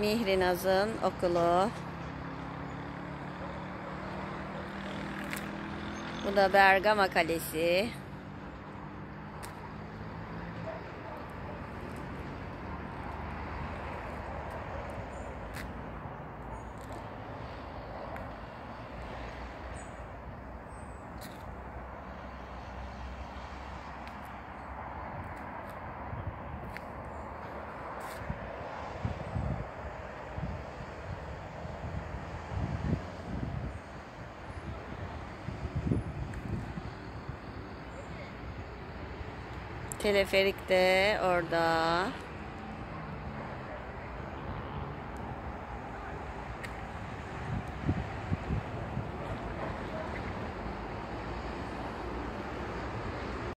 Mihri Naz'ın okulu. Bu da Bergama Kalesi. Teleferik de orada.